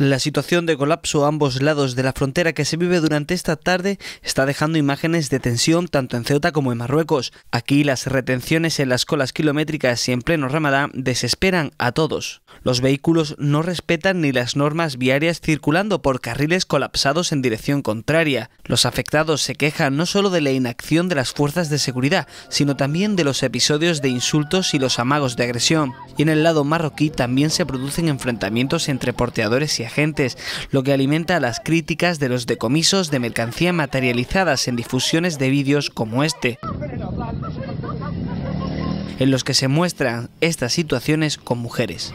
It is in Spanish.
La situación de colapso a ambos lados de la frontera que se vive durante esta tarde está dejando imágenes de tensión tanto en Ceuta como en Marruecos. Aquí las retenciones en las colas kilométricas y en pleno ramadán desesperan a todos. Los vehículos no respetan ni las normas viarias circulando por carriles colapsados en dirección contraria. Los afectados se quejan no solo de la inacción de las fuerzas de seguridad, sino también de los episodios de insultos y los amagos de agresión. Y en el lado marroquí también se producen enfrentamientos entre porteadores y lo que alimenta las críticas de los decomisos de mercancía materializadas en difusiones de vídeos como este en los que se muestran estas situaciones con mujeres.